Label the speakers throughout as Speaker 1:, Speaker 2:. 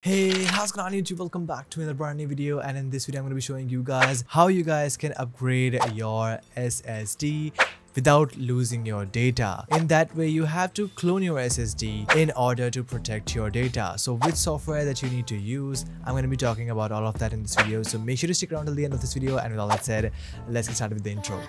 Speaker 1: Hey, how's it going on YouTube? Welcome back to another brand new video and in this video I'm going to be showing you guys how you guys can upgrade your SSD without losing your data. In that way, you have to clone your SSD in order to protect your data. So which software that you need to use, I'm going to be talking about all of that in this video. So make sure to stick around till the end of this video and with all that said, let's get started with the intro.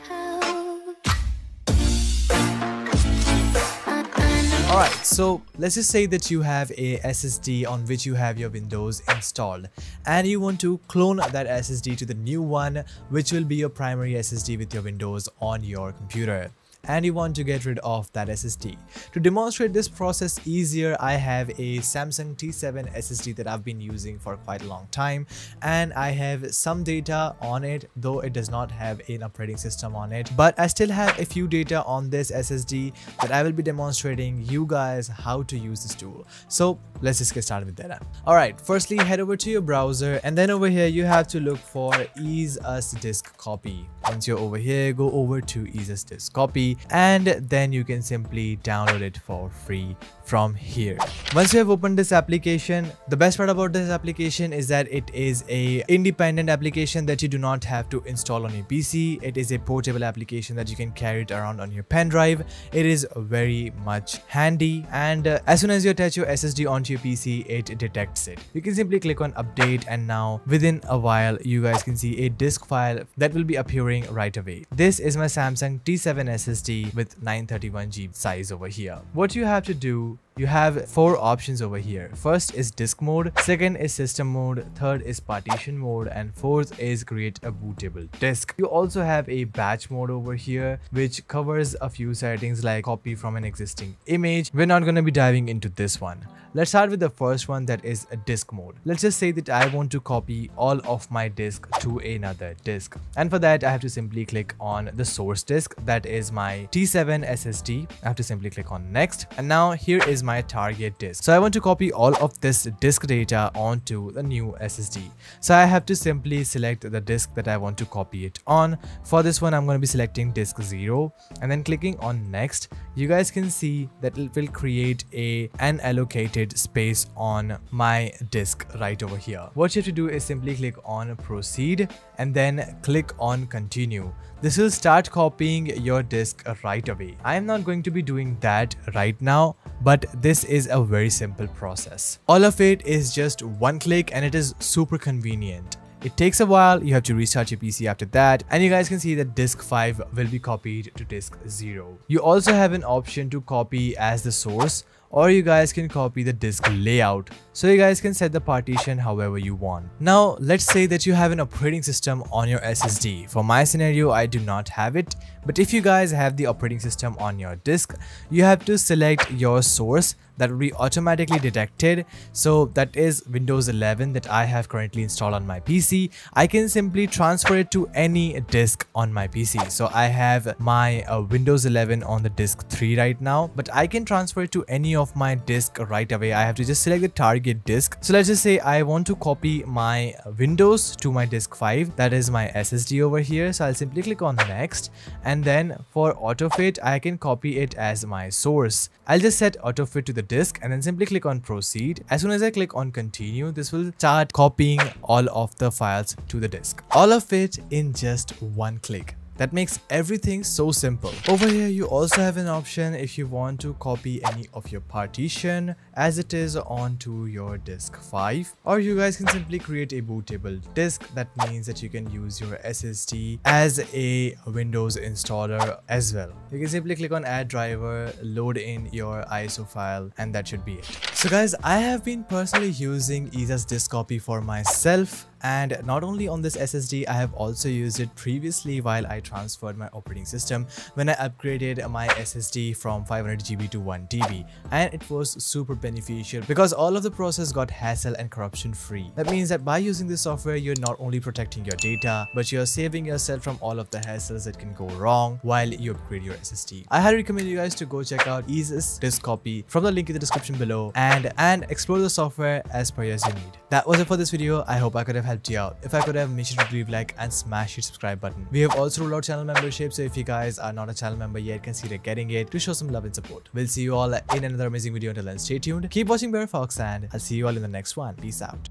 Speaker 1: Alright, so let's just say that you have a SSD on which you have your Windows installed and you want to clone that SSD to the new one which will be your primary SSD with your Windows on your computer and you want to get rid of that SSD. To demonstrate this process easier, I have a Samsung T7 SSD that I've been using for quite a long time and I have some data on it though it does not have an operating system on it but I still have a few data on this SSD that I will be demonstrating you guys how to use this tool. So let's just get started with that. Alright, firstly head over to your browser and then over here you have to look for EaseUS disk copy. Once you're over here, go over to EaseUS disk copy and then you can simply download it for free from here. Once you have opened this application, the best part about this application is that it is a independent application that you do not have to install on your PC. It is a portable application that you can carry it around on your pen drive. It is very much handy and uh, as soon as you attach your SSD onto your PC, it detects it. You can simply click on update and now within a while you guys can see a disk file that will be appearing right away. This is my Samsung T7 SSD with 931GB size over here. What you have to do you have four options over here. First is disk mode, second is system mode, third is partition mode, and fourth is create a bootable disk. You also have a batch mode over here, which covers a few settings like copy from an existing image. We're not going to be diving into this one. Let's start with the first one that is a disk mode. Let's just say that I want to copy all of my disk to another disk. And for that, I have to simply click on the source disk. That is my T7 SSD. I have to simply click on next. And now here is my target disk. So I want to copy all of this disk data onto the new SSD. So I have to simply select the disk that I want to copy it on. For this one, I'm going to be selecting disk 0 and then clicking on next. You guys can see that it will create a unallocated space on my disk right over here. What you have to do is simply click on proceed and then click on continue. This will start copying your disk right away. I am not going to be doing that right now, but this is a very simple process. All of it is just one click and it is super convenient. It takes a while, you have to restart your PC after that and you guys can see that disk 5 will be copied to disk 0. You also have an option to copy as the source or you guys can copy the disk layout so you guys can set the partition however you want. Now let's say that you have an operating system on your SSD. For my scenario I do not have it but if you guys have the operating system on your disk you have to select your source that will be automatically detected. So that is Windows 11 that I have currently installed on my PC I can simply transfer it to any disk on my PC so I have my uh, Windows 11 on the disk 3 right now but I can transfer it to any of my disk right away. I have to just select the target disk. So let's just say I want to copy my Windows to my disk 5 that is my SSD over here. So I'll simply click on next. And then for autofit I can copy it as my source. I'll just set autofit to the disk and then simply click on proceed. As soon as I click on continue, this will start copying all of the files to the disk. All of it in just one click. That makes everything so simple. Over here, you also have an option if you want to copy any of your partition as it is onto your disk 5 or you guys can simply create a bootable disk. That means that you can use your SSD as a Windows installer as well. You can simply click on add driver, load in your ISO file and that should be it. So guys, I have been personally using EaseUS disk copy for myself and not only on this SSD I have also used it previously while I transferred my operating system when I upgraded my SSD from 500GB to 1TB and it was super beneficial because all of the process got hassle and corruption free. That means that by using this software you're not only protecting your data but you're saving yourself from all of the hassles that can go wrong while you upgrade your SSD. I highly recommend you guys to go check out EaseUS Disk Copy from the link in the description below and, and explore the software as per as you need. That was it for this video. I hope I could have helped you out. If I could have, make sure to leave like and smash your subscribe button. We have also rolled out channel membership. So if you guys are not a channel member yet, consider getting it to show some love and support. We'll see you all in another amazing video. Until then, stay tuned. Keep watching BareFox and I'll see you all in the next one. Peace out.